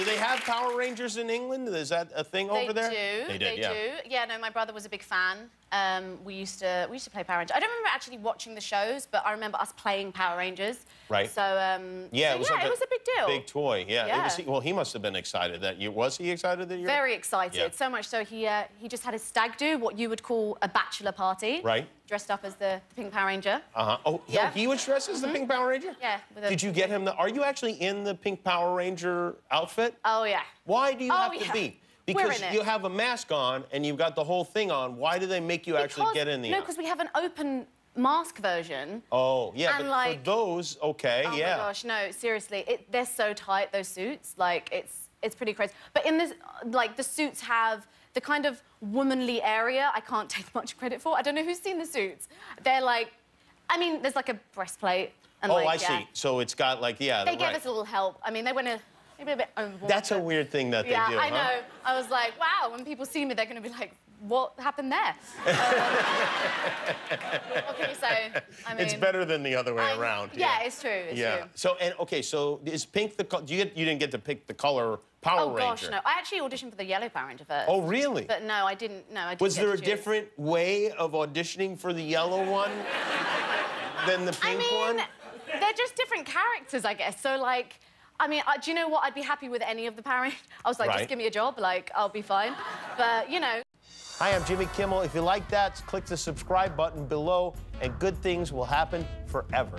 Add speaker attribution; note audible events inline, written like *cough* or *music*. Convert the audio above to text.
Speaker 1: Do they have Power Rangers in England? Is that a thing
Speaker 2: They
Speaker 1: over there?
Speaker 2: do.
Speaker 1: They did, yeah.
Speaker 2: do. Yeah, no, my brother was a big fan. Um, we used to we used to play Power Rangers. I don't remember actually watching the shows, but I remember us playing Power Rangers.
Speaker 1: Right.
Speaker 2: So um,
Speaker 1: Yeah,
Speaker 2: so
Speaker 1: it was
Speaker 2: yeah,
Speaker 1: like
Speaker 2: it was a big deal.
Speaker 1: Big toy, yeah. It
Speaker 2: Yeah.
Speaker 1: was, well, he must have been excited that you. Was he excited that you?
Speaker 2: Very excited.
Speaker 1: Yeah.
Speaker 2: So much so he uh, he just had his stag do, what you would call a bachelor party.
Speaker 1: Right.
Speaker 2: Dressed up as the, the Pink Power Ranger.
Speaker 1: Uh huh. Oh,
Speaker 2: Yeah.
Speaker 1: he was dressed as the Pink Power Ranger.
Speaker 2: Yeah,
Speaker 1: Did you get him the? Are you actually in the Pink Power Ranger outfit?
Speaker 2: Oh yeah.
Speaker 1: Why do you
Speaker 2: Oh,
Speaker 1: have to
Speaker 2: yeah.
Speaker 1: be? Because you have a mask on and you've got the whole thing on. Why do they make you actually get in the?
Speaker 2: No, because we have an open mask version.
Speaker 1: Oh, yeah,
Speaker 2: and
Speaker 1: but
Speaker 2: like-
Speaker 1: for those, okay,
Speaker 2: Oh
Speaker 1: yeah.
Speaker 2: my gosh, no, seriously, it, they're so tight those suits. Like it's it's pretty crazy. But in this, like the suits have the kind of womanly area I can't *laughs* take much credit for. I don't know who's seen the suits. They're like, I mean, there's like a breastplate. And
Speaker 1: Oh,
Speaker 2: like,
Speaker 1: I
Speaker 2: yeah.
Speaker 1: see. So it's got like, yeah,
Speaker 2: They
Speaker 1: right.
Speaker 2: gave us a little help. I mean, they went a maybe a bit overboard.
Speaker 1: That's a weird thing that they
Speaker 2: Yeah,
Speaker 1: do,
Speaker 2: I
Speaker 1: huh?
Speaker 2: know. I was like, wow. When people see me, they're going to be like, what happened there? *laughs* Um, what can you say? I mean,
Speaker 1: It's better than the other way
Speaker 2: I-
Speaker 1: around.
Speaker 2: Yeah, it's true. It's
Speaker 1: yeah.
Speaker 2: true.
Speaker 1: So and okay, so is pink the co- do you get you didn't get to pick the color Power
Speaker 2: Oh
Speaker 1: Ranger?
Speaker 2: gosh, no. I actually auditioned for the Yellow Power Ranger first.
Speaker 1: Oh really?
Speaker 2: But no, I didn't. No, I didn't.
Speaker 1: Was there a
Speaker 2: choose.
Speaker 1: different way of auditioning for the yellow one than the pink I
Speaker 2: mean,
Speaker 1: one?
Speaker 2: they're just different characters, I guess. So like, I mean, uh, do you know what? I'd be happy with any of the Rangers. I was like,
Speaker 1: Right.
Speaker 2: just give me a job, like I'll be fine. But you know.
Speaker 1: Hi, I'm Jimmy Kimmel. If you like that, click the subscribe button below, and good things will happen forever.